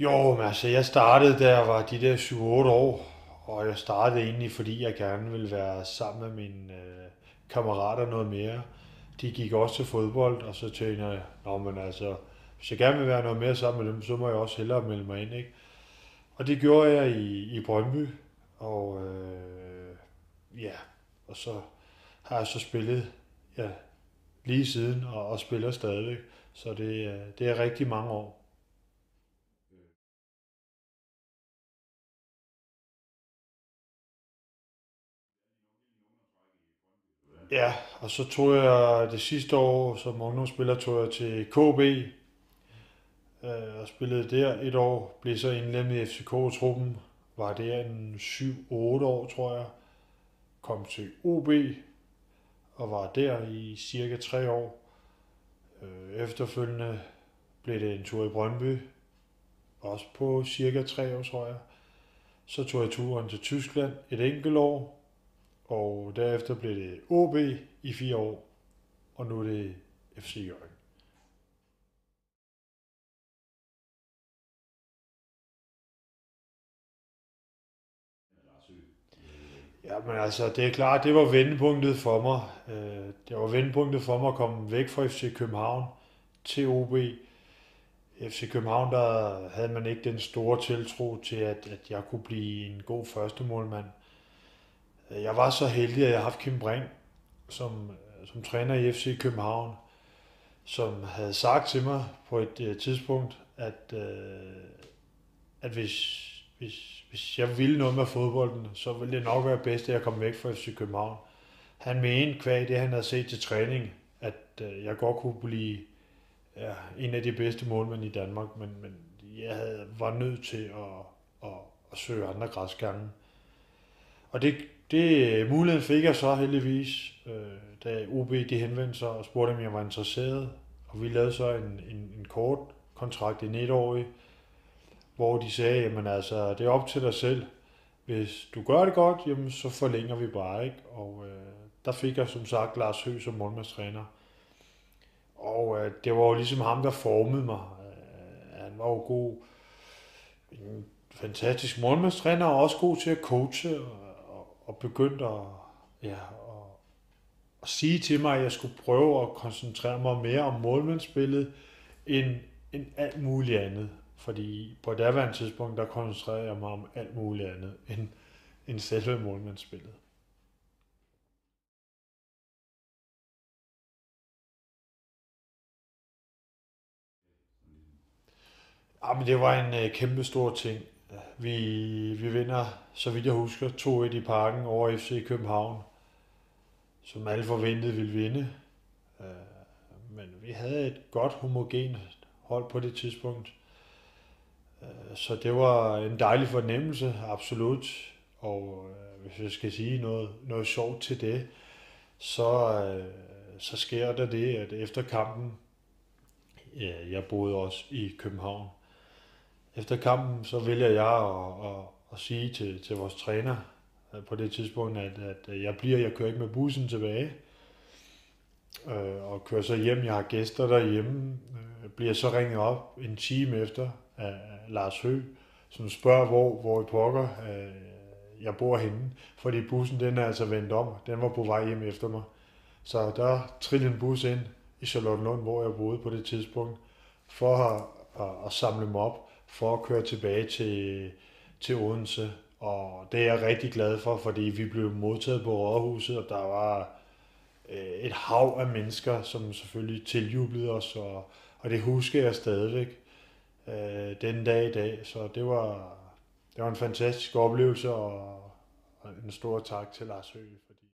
Jo, men altså jeg startede, da jeg var de der 7-8 år, og jeg startede egentlig, fordi jeg gerne ville være sammen med mine øh, kammerater noget mere. De gik også til fodbold, og så tænkte jeg, Nå, men altså, hvis jeg gerne vil være noget mere sammen med dem, så må jeg også hellere melde mig ind, ikke? Og det gjorde jeg i, i Brøndby, og øh, ja, og så har jeg så spillet ja, lige siden, og, og spiller stadigvæk. Så det, øh, det er rigtig mange år. Ja, og så tog jeg det sidste år som ungdomsspiller, tog jeg til KB øh, og spillede der et år. Blev så indlemmet i FCK-truppen. Var der en 7-8 år, tror jeg. Kom til OB og var der i cirka 3 år. Øh, efterfølgende blev det en tur i Brøndby. Også på cirka 3 år, tror jeg. Så tog jeg turen til Tyskland et enkelt år, og derefter blev det OB i fire år, og nu er det FC Jørgen. Ja, men altså, det er klart, det var vendepunktet for mig. Øh, det var vendepunktet for mig at komme væk fra FC København til OB. FC København, der havde man ikke den store tiltro til, at, at jeg kunne blive en god første målmand. Øh, jeg var så heldig, at jeg har haft Kim Brink som, øh, som træner i FC København, som havde sagt til mig på et øh, tidspunkt, at, øh, at hvis, hvis, hvis jeg ville noget med fodbolden, så ville det nok være bedst, at jeg kom væk fra FC København. Han mente kvæg det, han havde set til træning, at øh, jeg godt kunne blive ja, en af de bedste målmænd i Danmark, men, men jeg havde, var nødt til at, at, at søge andre græsgange. Og det, det øh, muligheden fik jeg så heldigvis, øh, da OB de henvendte sig og spurgte, om jeg var interesseret. Og vi lavede så en, en, en kort kontrakt i en etårig, hvor de sagde, jamen altså, det er op til dig selv. Hvis du gør det godt, jamen så forlænger vi bare, ikke? Og øh, der fik jeg som sagt Lars Høgh som målmandstræner. Og øh, det var jo ligesom ham, der formede mig. Øh, han var jo god, en fantastisk målmandstræner, og også god til at coache, og, og, begyndte at, ja, at, at sige til mig, at jeg skulle prøve at koncentrere mig mere om målmandsspillet, end, end alt muligt andet. Fordi på daværende tidspunkt, der koncentrerede jeg mig om alt muligt andet, end, end selve målmandsspillet. Ah, Jamen, det var en øh, kæmpe stor ting. Vi, vi vinder, så vidt jeg husker, 2-1 i parken over FC København, som alle forventede ville vinde. Øh, men vi havde et godt homogent hold på det tidspunkt. Øh, så det var en dejlig fornemmelse, absolut. Og øh, hvis jeg skal sige noget, noget sjovt til det, så, så sker der det, at efter kampen, ja, jeg boede også i København, efter kampen, så vælger jeg at, at, at sige til, til vores træner øh, på det tidspunkt, at, at jeg bliver, jeg kører ikke med bussen tilbage, øh, og kører så hjem. Jeg har gæster derhjemme, øh, bliver så ringet op en time efter af Lars Høgh, som spørger, hvor, hvor i pokker øh, jeg bor henne, fordi bussen den er altså vendt om, den var på vej hjem efter mig. Så der trillede en bus ind i Charlottenlund, hvor jeg boede på det tidspunkt, for at, at, at samle mig op, for at køre tilbage til, til Odense. Og det er jeg rigtig glad for, fordi vi blev modtaget på Rådhuset, og der var øh, et hav af mennesker, som selvfølgelig tiljublede os, og, og det husker jeg stadigvæk øh, den dag i dag. Så det var, det var en fantastisk oplevelse, og, og en stor tak til Lars Høgh.